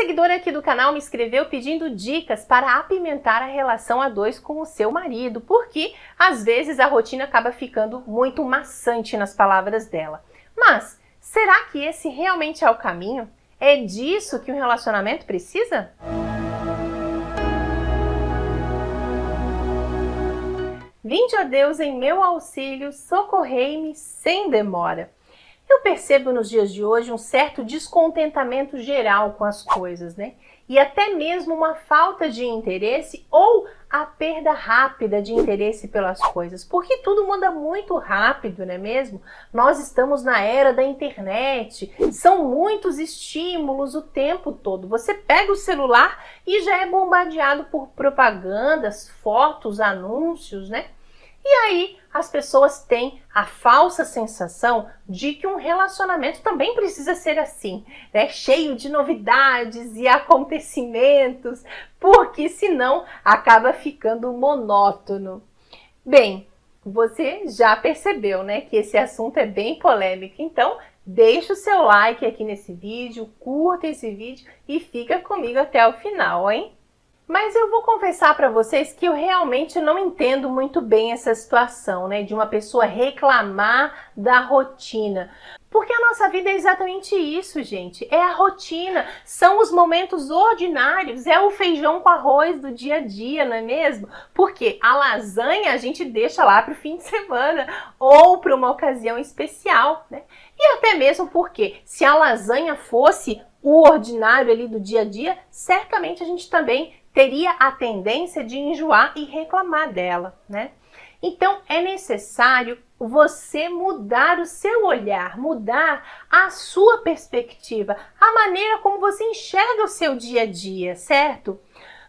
seguidora aqui do canal me escreveu pedindo dicas para apimentar a relação a dois com o seu marido, porque às vezes a rotina acaba ficando muito maçante nas palavras dela. Mas será que esse realmente é o caminho? É disso que um relacionamento precisa? Vinde a Deus em meu auxílio, socorrei-me sem demora. Eu percebo nos dias de hoje um certo descontentamento geral com as coisas, né? E até mesmo uma falta de interesse ou a perda rápida de interesse pelas coisas, porque tudo muda muito rápido, não é mesmo? Nós estamos na era da internet, são muitos estímulos o tempo todo. Você pega o celular e já é bombardeado por propagandas, fotos, anúncios, né? E aí as pessoas têm a falsa sensação de que um relacionamento também precisa ser assim, né? Cheio de novidades e acontecimentos, porque senão acaba ficando monótono. Bem, você já percebeu, né, que esse assunto é bem polêmico. Então, deixa o seu like aqui nesse vídeo, curta esse vídeo e fica comigo até o final, hein? Mas eu vou confessar para vocês que eu realmente não entendo muito bem essa situação, né, de uma pessoa reclamar da rotina. Porque a nossa vida é exatamente isso, gente. É a rotina, são os momentos ordinários, é o feijão com arroz do dia a dia, não é mesmo? Porque a lasanha a gente deixa lá para o fim de semana ou para uma ocasião especial, né? E até mesmo porque se a lasanha fosse o ordinário ali do dia a dia, certamente a gente também teria a tendência de enjoar e reclamar dela, né? Então é necessário você mudar o seu olhar, mudar a sua perspectiva, a maneira como você enxerga o seu dia a dia, certo?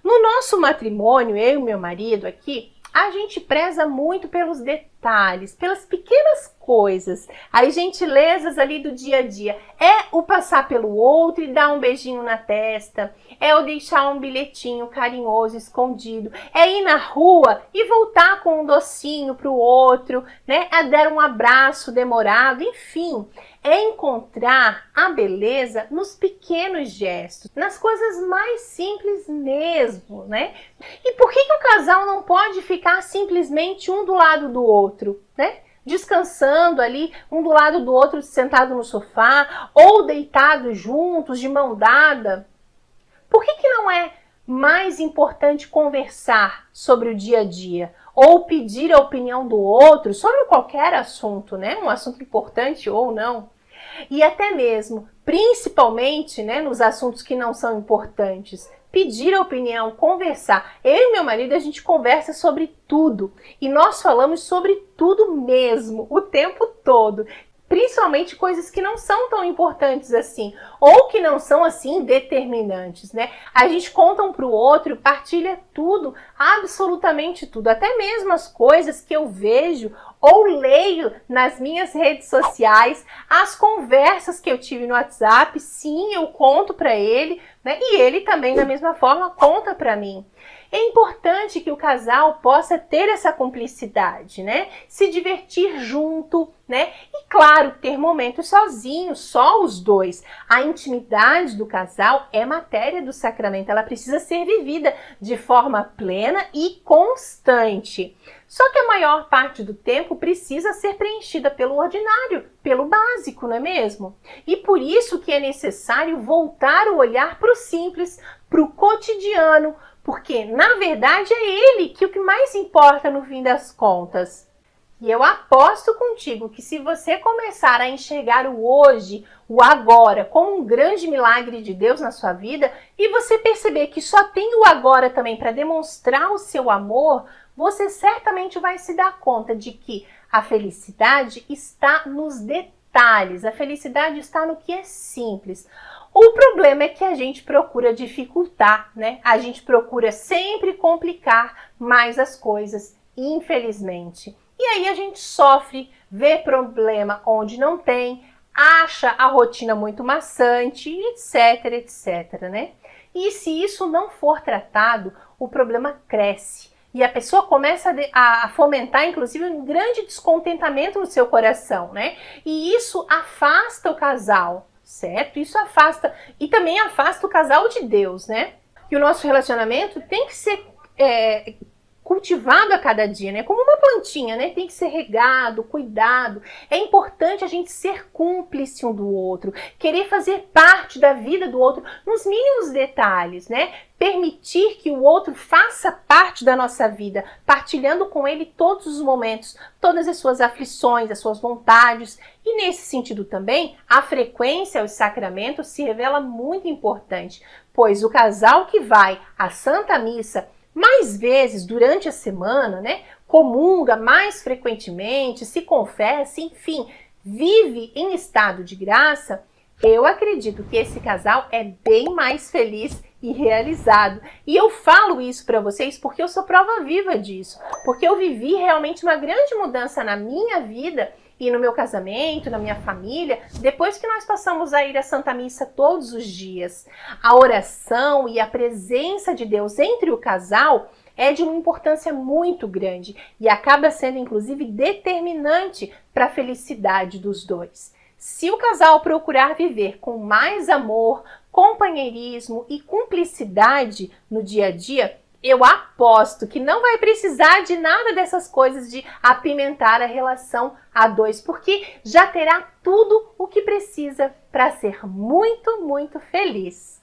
No nosso matrimônio, eu e meu marido aqui, a gente preza muito pelos detalhes, pelas pequenas coisas, as gentilezas ali do dia a dia. É o passar pelo outro e dar um beijinho na testa, é o deixar um bilhetinho carinhoso escondido, é ir na rua e voltar com um docinho para o outro, né? É dar um abraço demorado, enfim é encontrar a beleza nos pequenos gestos, nas coisas mais simples mesmo, né? E por que, que o casal não pode ficar simplesmente um do lado do outro, né? Descansando ali, um do lado do outro, sentado no sofá, ou deitados juntos, de mão dada. Por que, que não é mais importante conversar sobre o dia a dia? ou pedir a opinião do outro sobre qualquer assunto, né? Um assunto importante ou não. E até mesmo, principalmente, né, nos assuntos que não são importantes, pedir a opinião, conversar. Eu e meu marido a gente conversa sobre tudo. E nós falamos sobre tudo mesmo, o tempo todo principalmente coisas que não são tão importantes assim, ou que não são assim determinantes, né? A gente conta um para o outro, partilha tudo, absolutamente tudo, até mesmo as coisas que eu vejo ou leio nas minhas redes sociais, as conversas que eu tive no WhatsApp, sim, eu conto para ele, né? E ele também da mesma forma conta para mim. É importante que o casal possa ter essa cumplicidade, né? Se divertir junto, né? E claro, ter momentos sozinhos, só os dois. A intimidade do casal é matéria do sacramento, ela precisa ser vivida de forma plena e constante. Só que a maior parte do tempo precisa ser preenchida pelo ordinário, pelo básico, não é mesmo? E por isso que é necessário voltar o olhar para o simples, para o cotidiano, porque na verdade é ele que o que mais importa no fim das contas. E eu aposto contigo que se você começar a enxergar o hoje, o agora, como um grande milagre de Deus na sua vida, e você perceber que só tem o agora também para demonstrar o seu amor, você certamente vai se dar conta de que a felicidade está nos detalhes, a felicidade está no que é simples. O problema é que a gente procura dificultar, né? A gente procura sempre complicar mais as coisas, infelizmente. E aí a gente sofre, vê problema onde não tem, acha a rotina muito maçante, etc, etc, né? E se isso não for tratado, o problema cresce. E a pessoa começa a fomentar, inclusive, um grande descontentamento no seu coração, né? E isso afasta o casal, certo? Isso afasta e também afasta o casal de Deus, né? Que o nosso relacionamento tem que ser é, cultivado a cada dia, né? Como uma plantinha, né? Tem que ser regado, cuidado. É importante a gente ser cúmplice um do outro, querer fazer parte da vida do outro nos mínimos detalhes, né? Permitir que o outro faça parte da nossa vida, partilhando com ele todos os momentos, todas as suas aflições, as suas vontades. E nesse sentido também, a frequência aos sacramentos se revela muito importante, pois o casal que vai à Santa Missa mais vezes durante a semana, né? Comunga mais frequentemente, se confessa, enfim, vive em estado de graça, eu acredito que esse casal é bem mais feliz e realizado. E eu falo isso para vocês porque eu sou prova viva disso, porque eu vivi realmente uma grande mudança na minha vida e no meu casamento, na minha família, depois que nós passamos a ir à Santa Missa todos os dias. A oração e a presença de Deus entre o casal é de uma importância muito grande e acaba sendo inclusive determinante para a felicidade dos dois. Se o casal procurar viver com mais amor, companheirismo e cumplicidade no dia a dia, eu aposto que não vai precisar de nada dessas coisas de apimentar a relação a dois, porque já terá tudo o que precisa para ser muito, muito feliz.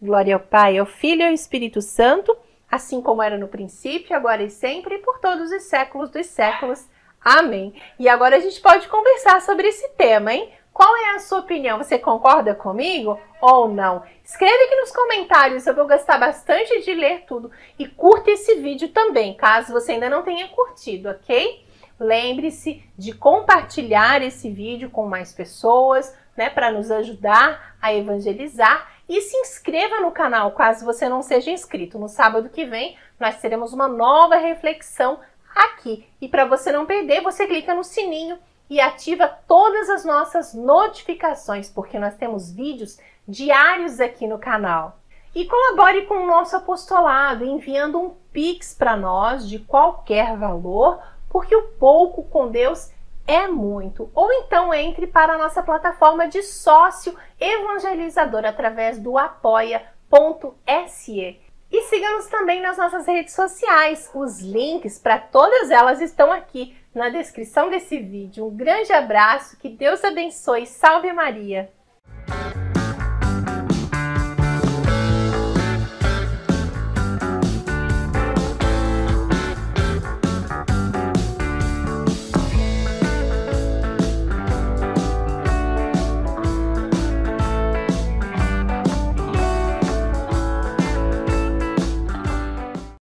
Glória ao Pai, ao Filho e ao Espírito Santo, assim como era no princípio, agora e sempre, e por todos os séculos dos séculos. Amém. E agora a gente pode conversar sobre esse tema, hein? Qual é a sua opinião? Você concorda comigo ou não? Escreve aqui nos comentários, eu vou gostar bastante de ler tudo. E curta esse vídeo também, caso você ainda não tenha curtido, ok? Lembre-se de compartilhar esse vídeo com mais pessoas, né, para nos ajudar a evangelizar. E se inscreva no canal, caso você não seja inscrito. No sábado que vem, nós teremos uma nova reflexão aqui. E para você não perder, você clica no sininho e ativa todas as nossas notificações, porque nós temos vídeos diários aqui no canal. E colabore com o nosso apostolado enviando um Pix para nós de qualquer valor, porque o pouco com Deus é muito. Ou então entre para a nossa plataforma de sócio evangelizador através do apoia.se. E siga-nos também nas nossas redes sociais. Os links para todas elas estão aqui na descrição desse vídeo. Um grande abraço, que Deus abençoe, salve Maria!